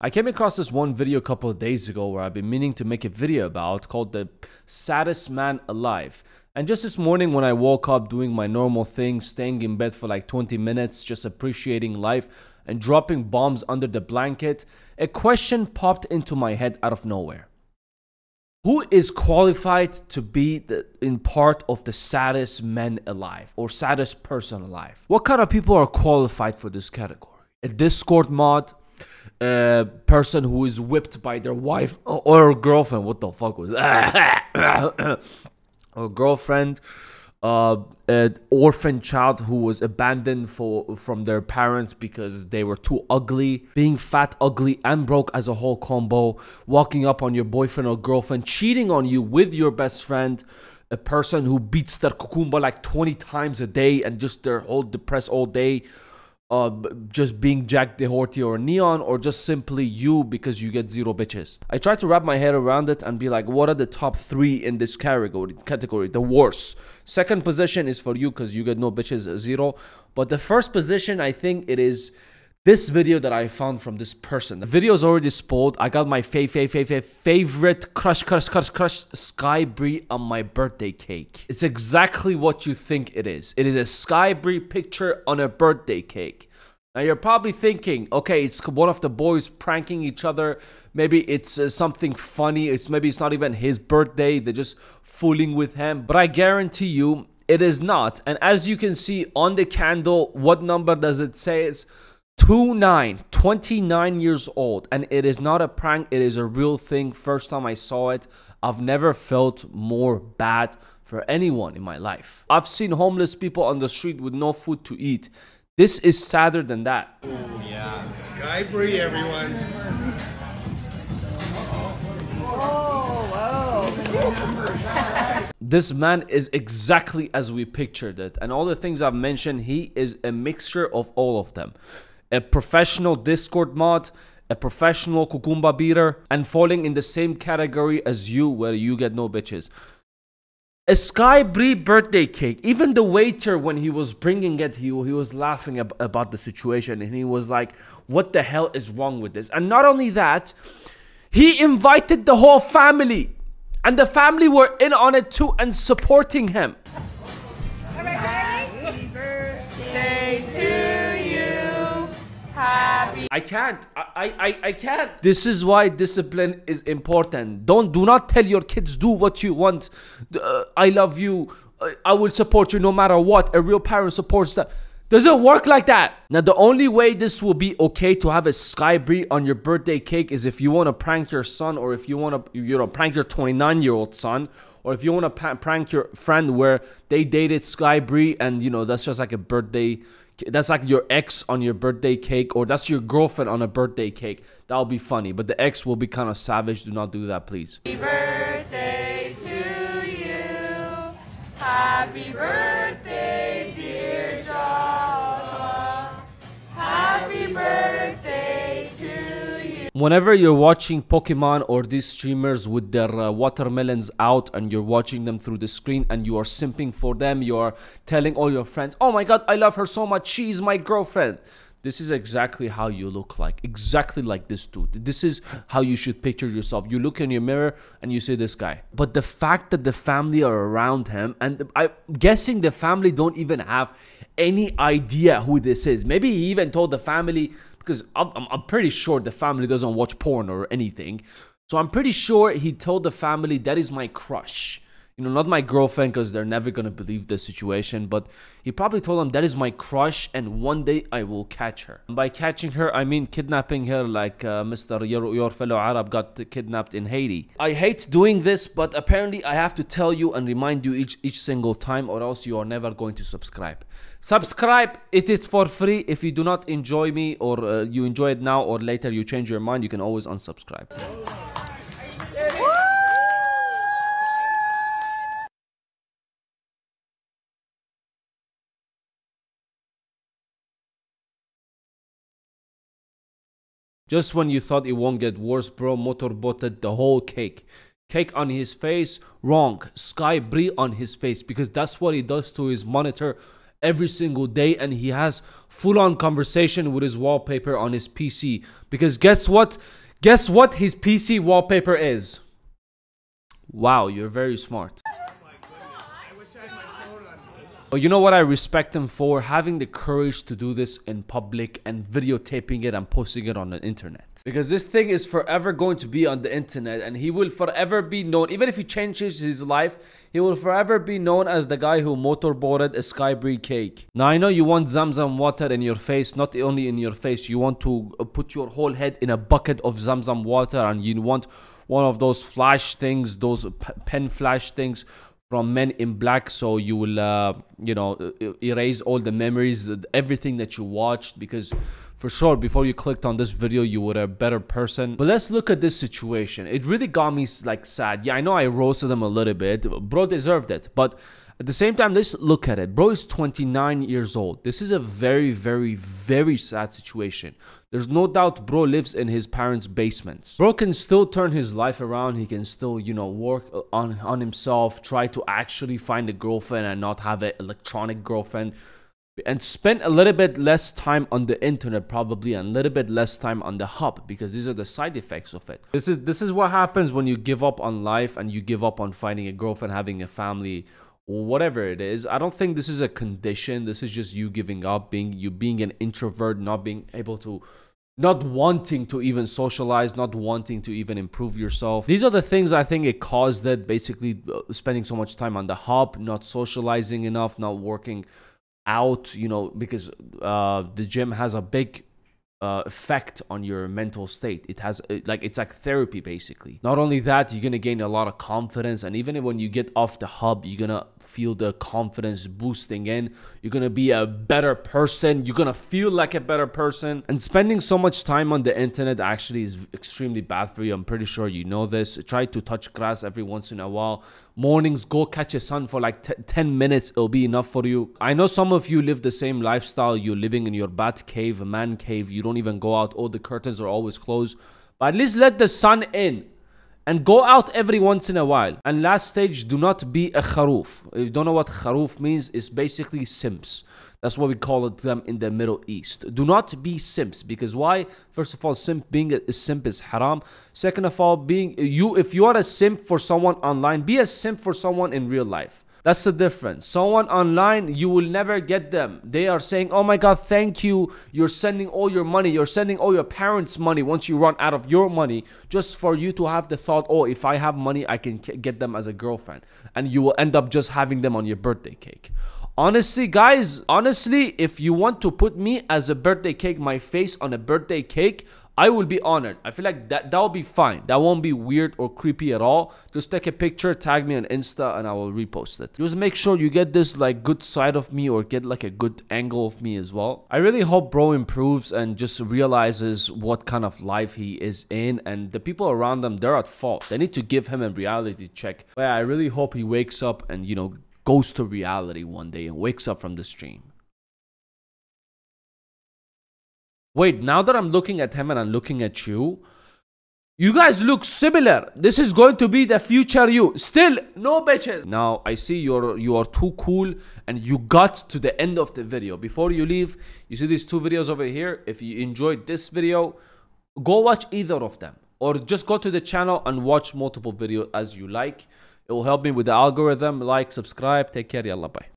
I came across this one video a couple of days ago where I've been meaning to make a video about called the saddest man alive. And just this morning when I woke up doing my normal thing, staying in bed for like 20 minutes, just appreciating life and dropping bombs under the blanket, a question popped into my head out of nowhere. Who is qualified to be the, in part of the saddest men alive or saddest person alive? What kind of people are qualified for this category? A Discord mod, a person who is whipped by their wife or girlfriend. What the fuck was that? or girlfriend, uh, an orphan child who was abandoned for from their parents because they were too ugly, being fat, ugly, and broke as a whole combo, walking up on your boyfriend or girlfriend, cheating on you with your best friend, a person who beats their kukumba like 20 times a day and just they're all depressed all day uh, just being Jack Doherty or Neon, or just simply you because you get zero bitches. I try to wrap my head around it and be like, what are the top three in this category? Category, the worst. Second position is for you because you get no bitches, zero. But the first position, I think it is this video that I found from this person. The video is already spoiled. I got my fa fa fa fa favorite crush crush crush crush Sky Bri on my birthday cake. It's exactly what you think it is. It is a Sky Bri picture on a birthday cake. Now you're probably thinking, okay, it's one of the boys pranking each other. Maybe it's uh, something funny. It's maybe it's not even his birthday. They're just fooling with him. But I guarantee you, it is not. And as you can see on the candle, what number does it say? It's 29, 29 years old, and it is not a prank, it is a real thing. First time I saw it, I've never felt more bad for anyone in my life. I've seen homeless people on the street with no food to eat. This is sadder than that. Yeah. Sky Bri, everyone. this man is exactly as we pictured it. And all the things I've mentioned, he is a mixture of all of them a professional Discord mod, a professional Kukumba beater, and falling in the same category as you, where you get no bitches. A Sky Bri birthday cake. Even the waiter, when he was bringing it, he, he was laughing ab about the situation and he was like, What the hell is wrong with this? And not only that, he invited the whole family. And the family were in on it too and supporting him. Happy. I can't. I, I, I can't. This is why discipline is important. Don't do not tell your kids do what you want. Uh, I love you. I will support you no matter what. A real parent supports that. Doesn't work like that. Now, the only way this will be okay to have a Sky Bri on your birthday cake is if you want to prank your son or if you want to, you know, prank your 29 year old son or if you want to prank your friend where they dated Sky Bri and, you know, that's just like a birthday that's like your ex on your birthday cake or that's your girlfriend on a birthday cake. That'll be funny but the ex will be kind of savage. Do not do that please. Happy birthday to you. Happy birthday whenever you're watching pokemon or these streamers with their uh, watermelons out and you're watching them through the screen and you are simping for them you are telling all your friends oh my god i love her so much. She's my girlfriend. This is exactly how you look like. Exactly like this dude. This is how you should picture yourself. You look in your mirror and you see this guy. But the fact that the family are around him and i'm guessing the family don't even have any idea who this is. Maybe he even told the family because I'm, I'm pretty sure the family doesn't watch porn or anything. So I'm pretty sure he told the family that is my crush. You know, not my girlfriend because they're never going to believe the situation, but he probably told them that is my crush and one day I will catch her. And by catching her, I mean kidnapping her like uh, Mr. Your, your fellow Arab got kidnapped in Haiti. I hate doing this, but apparently I have to tell you and remind you each, each single time or else you are never going to subscribe. Subscribe, it is for free. If you do not enjoy me or uh, you enjoy it now or later you change your mind, you can always unsubscribe. Just when you thought it won't get worse, bro, motorbotted the whole cake. Cake on his face, wrong. Sky Bri on his face because that's what he does to his monitor every single day and he has full on conversation with his wallpaper on his PC because guess what guess what his PC wallpaper is wow you're very smart but you know what I respect them for? Having the courage to do this in public and videotaping it and posting it on the internet. Because this thing is forever going to be on the internet and he will forever be known. Even if he changes his life, he will forever be known as the guy who motorboarded a Sky Bri cake. Now I know you want Zamzam water in your face, not only in your face, you want to uh, put your whole head in a bucket of Zamzam water and you want one of those flash things, those pen flash things from Men in Black, so you will, uh, you know, erase all the memories, everything that you watched, because for sure, before you clicked on this video, you were a better person. But let's look at this situation. It really got me like sad. Yeah, I know I roasted him a little bit. Bro deserved it, but at the same time, let's look at it. Bro is 29 years old. This is a very, very, very sad situation. There's no doubt bro lives in his parents' basements. Bro can still turn his life around. He can still, you know, work on, on himself, try to actually find a girlfriend and not have an electronic girlfriend. And spend a little bit less time on the internet probably and a little bit less time on the hub because these are the side effects of it. This is this is what happens when you give up on life and you give up on finding a girlfriend, having a family, or whatever it is. I don't think this is a condition. This is just you giving up being you being an introvert not being able to not wanting to even socialize not wanting to even improve yourself. These are the things i think it caused that basically uh, spending so much time on the hub not socializing enough not working out you know because uh, the gym has a big uh, effect on your mental state. It has uh, like it's like therapy basically. Not only that, you're gonna gain a lot of confidence, and even when you get off the hub, you're gonna feel the confidence boosting in. You're gonna be a better person. You're gonna feel like a better person. And spending so much time on the internet actually is extremely bad for you. I'm pretty sure you know this. Try to touch grass every once in a while. Mornings, go catch a sun for like 10 minutes. It'll be enough for you. I know some of you live the same lifestyle. You're living in your bat cave, man cave. You don't even go out. All the curtains are always closed. But at least let the sun in and go out every once in a while. And last stage, do not be a kharoof. If you don't know what kharoof means, it's basically simps. That's what we call it them in the Middle East. Do not be simps because why? First of all, simp being a, a simp is haram. Second of all, being you if you are a simp for someone online, be a simp for someone in real life. That's the difference. Someone online, you will never get them. They are saying, Oh my God, thank you. You're sending all your money. You're sending all your parents' money once you run out of your money, just for you to have the thought, Oh, if I have money, I can get them as a girlfriend. And you will end up just having them on your birthday cake. Honestly, guys, honestly, if you want to put me as a birthday cake, my face on a birthday cake, I will be honored. I feel like that that will be fine. That won't be weird or creepy at all. Just take a picture, tag me on Insta, and I will repost it. Just make sure you get this like good side of me or get like a good angle of me as well. I really hope bro improves and just realizes what kind of life he is in and the people around him, they're at fault. They need to give him a reality check. But yeah, I really hope he wakes up and, you know, goes to reality one day and wakes up from the dream. Wait, now that I'm looking at him and I'm looking at you, you guys look similar. This is going to be the future you. Still, no bitches. Now, I see you're you are too cool and you got to the end of the video. Before you leave, you see these two videos over here. If you enjoyed this video, go watch either of them. Or just go to the channel and watch multiple videos as you like. It will help me with the algorithm. Like, subscribe. Take care. Yalla, bye.